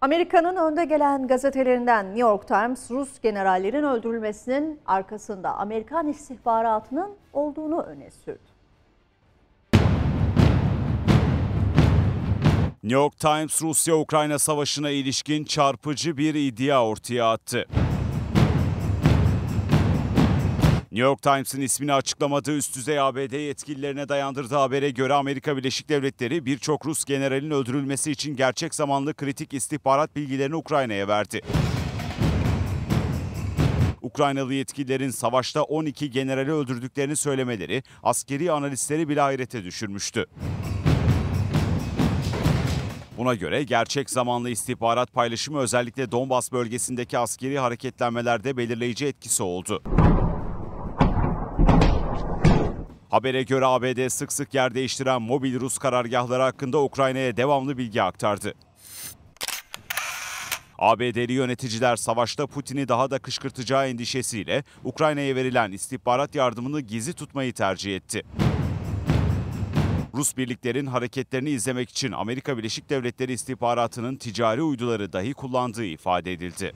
Amerika'nın önde gelen gazetelerinden New York Times, Rus generallerin öldürülmesinin arkasında Amerikan istihbaratının olduğunu öne sürdü. New York Times, Rusya-Ukrayna savaşına ilişkin çarpıcı bir iddia ortaya attı. New York Times'in ismini açıklamadığı üst düzey ABD yetkililerine dayandırdığı habere göre Amerika Birleşik Devletleri birçok Rus generalin öldürülmesi için gerçek zamanlı kritik istihbarat bilgilerini Ukrayna'ya verdi. Ukraynalı yetkililerin savaşta 12 generali öldürdüklerini söylemeleri askeri analistleri bile hayrete düşürmüştü. Buna göre gerçek zamanlı istihbarat paylaşımı özellikle Donbas bölgesindeki askeri hareketlenmelerde belirleyici etkisi oldu. Habere göre ABD sık sık yer değiştiren mobil Rus karargahları hakkında Ukrayna'ya devamlı bilgi aktardı. ABD'li yöneticiler savaşta Putin'i daha da kışkırtacağı endişesiyle Ukrayna'ya verilen istihbarat yardımını gizli tutmayı tercih etti. Rus birliklerin hareketlerini izlemek için Amerika Birleşik Devletleri istihbaratının ticari uyduları dahi kullandığı ifade edildi.